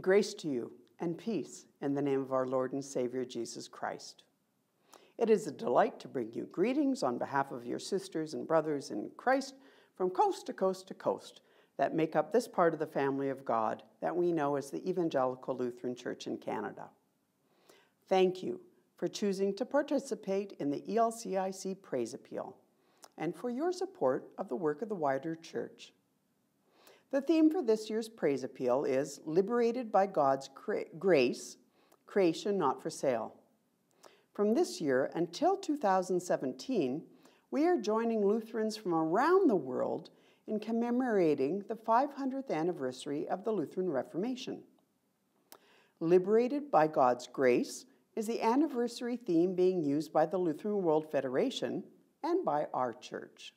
Grace to you and peace in the name of our Lord and Savior Jesus Christ. It is a delight to bring you greetings on behalf of your sisters and brothers in Christ from coast to coast to coast that make up this part of the family of God that we know as the Evangelical Lutheran Church in Canada. Thank you for choosing to participate in the ELCIC Praise Appeal and for your support of the work of the wider church. The theme for this year's praise appeal is Liberated by God's Grace, Creation Not for Sale. From this year until 2017, we are joining Lutherans from around the world in commemorating the 500th anniversary of the Lutheran Reformation. Liberated by God's Grace is the anniversary theme being used by the Lutheran World Federation and by our church.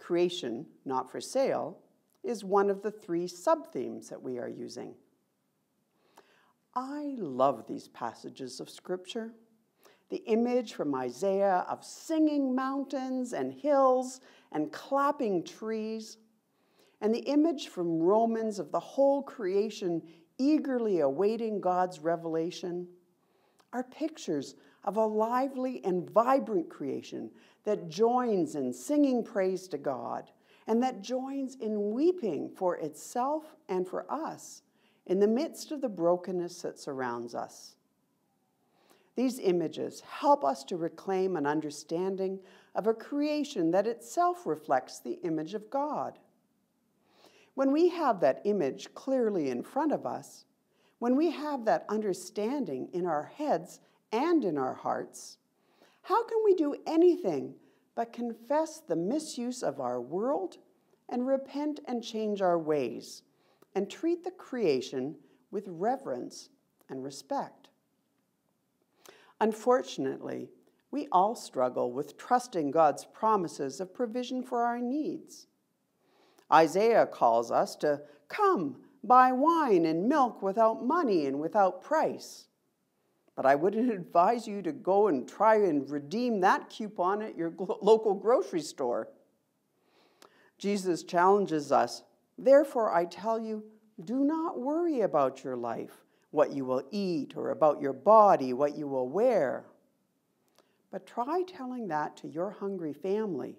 Creation, not for sale, is one of the three sub-themes that we are using. I love these passages of Scripture. The image from Isaiah of singing mountains and hills and clapping trees, and the image from Romans of the whole creation eagerly awaiting God's revelation are pictures of a lively and vibrant creation that joins in singing praise to God and that joins in weeping for itself and for us in the midst of the brokenness that surrounds us. These images help us to reclaim an understanding of a creation that itself reflects the image of God. When we have that image clearly in front of us, when we have that understanding in our heads and in our hearts, how can we do anything but confess the misuse of our world and repent and change our ways and treat the creation with reverence and respect. Unfortunately, we all struggle with trusting God's promises of provision for our needs. Isaiah calls us to come, buy wine and milk without money and without price. But I wouldn't advise you to go and try and redeem that coupon at your local grocery store. Jesus challenges us, therefore I tell you, do not worry about your life, what you will eat, or about your body, what you will wear. But try telling that to your hungry family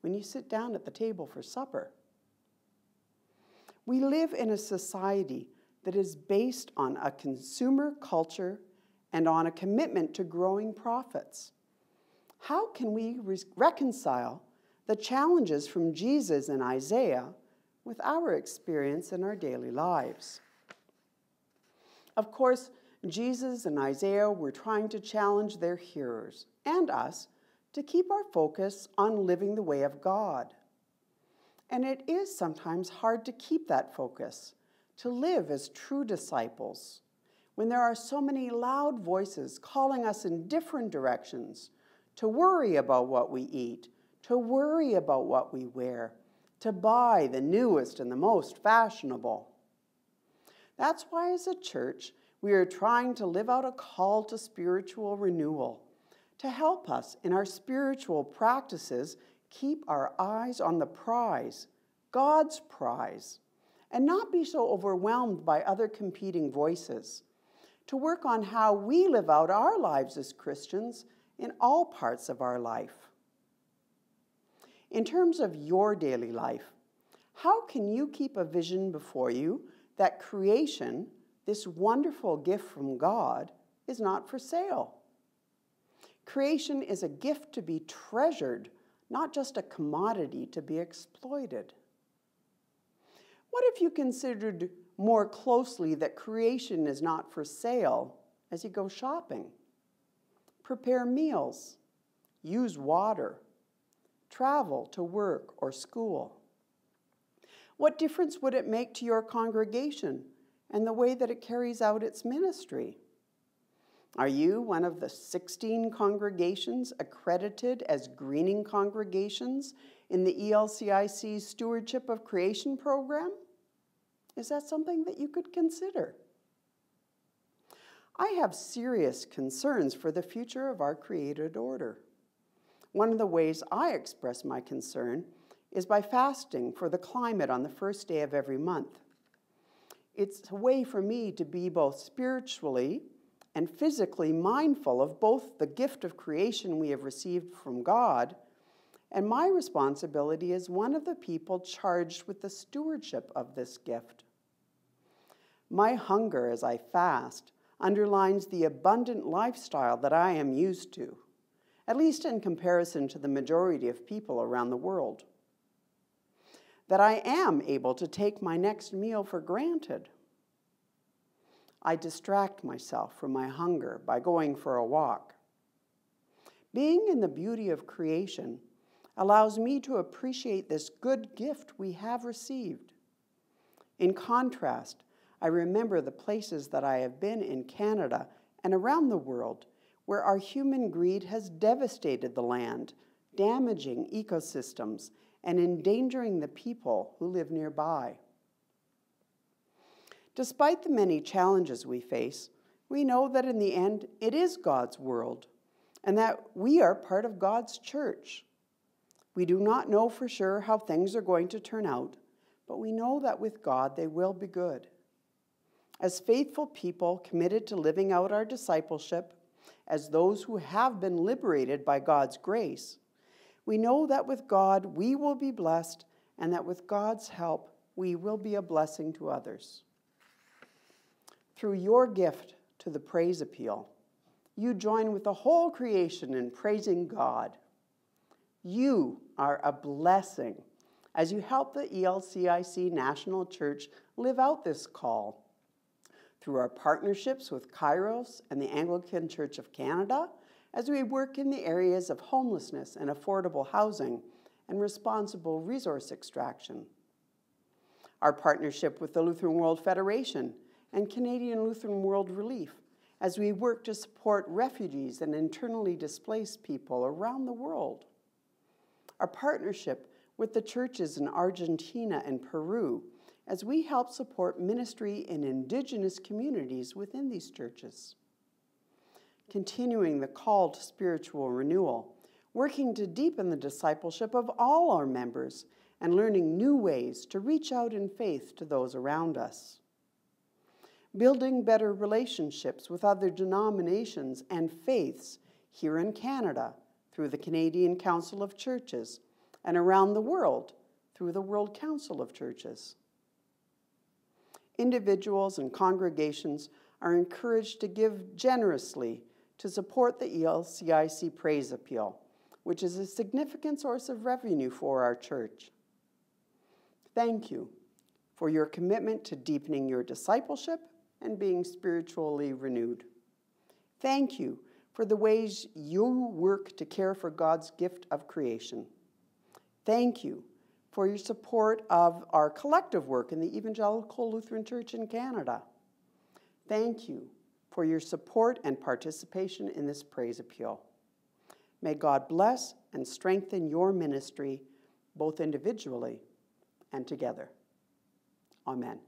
when you sit down at the table for supper. We live in a society that is based on a consumer culture and on a commitment to growing profits. How can we re reconcile the challenges from Jesus and Isaiah with our experience in our daily lives? Of course, Jesus and Isaiah were trying to challenge their hearers and us to keep our focus on living the way of God. And it is sometimes hard to keep that focus, to live as true disciples when there are so many loud voices calling us in different directions to worry about what we eat, to worry about what we wear, to buy the newest and the most fashionable. That's why, as a church, we are trying to live out a call to spiritual renewal to help us in our spiritual practices keep our eyes on the prize, God's prize, and not be so overwhelmed by other competing voices to work on how we live out our lives as Christians in all parts of our life. In terms of your daily life, how can you keep a vision before you that creation, this wonderful gift from God, is not for sale? Creation is a gift to be treasured, not just a commodity to be exploited. What if you considered more closely that creation is not for sale as you go shopping. Prepare meals, use water, travel to work or school. What difference would it make to your congregation and the way that it carries out its ministry? Are you one of the 16 congregations accredited as greening congregations in the ELCIC's Stewardship of Creation program? Is that something that you could consider? I have serious concerns for the future of our created order. One of the ways I express my concern is by fasting for the climate on the first day of every month. it's a way for me to be both spiritually and physically mindful of both the gift of creation we have received from God and my responsibility as one of the people charged with the stewardship of this gift. My hunger as I fast underlines the abundant lifestyle that I am used to, at least in comparison to the majority of people around the world. That I am able to take my next meal for granted. I distract myself from my hunger by going for a walk. Being in the beauty of creation allows me to appreciate this good gift we have received. In contrast, I remember the places that I have been in Canada and around the world where our human greed has devastated the land, damaging ecosystems and endangering the people who live nearby. Despite the many challenges we face, we know that in the end it is God's world and that we are part of God's church. We do not know for sure how things are going to turn out, but we know that with God they will be good. As faithful people committed to living out our discipleship, as those who have been liberated by God's grace, we know that with God we will be blessed and that with God's help we will be a blessing to others. Through your gift to the praise appeal, you join with the whole creation in praising God. You are a blessing as you help the ELCIC National Church live out this call. Through our partnerships with Kairos and the Anglican Church of Canada, as we work in the areas of homelessness and affordable housing and responsible resource extraction. Our partnership with the Lutheran World Federation and Canadian Lutheran World Relief as we work to support refugees and internally displaced people around the world our partnership with the churches in Argentina and Peru as we help support ministry in indigenous communities within these churches. Continuing the call to spiritual renewal, working to deepen the discipleship of all our members, and learning new ways to reach out in faith to those around us. Building better relationships with other denominations and faiths here in Canada through the Canadian Council of Churches, and around the world through the World Council of Churches. Individuals and congregations are encouraged to give generously to support the ELCIC Praise Appeal, which is a significant source of revenue for our church. Thank you for your commitment to deepening your discipleship and being spiritually renewed. Thank you for the ways you work to care for God's gift of creation. Thank you for your support of our collective work in the Evangelical Lutheran Church in Canada. Thank you for your support and participation in this praise appeal. May God bless and strengthen your ministry, both individually and together. Amen.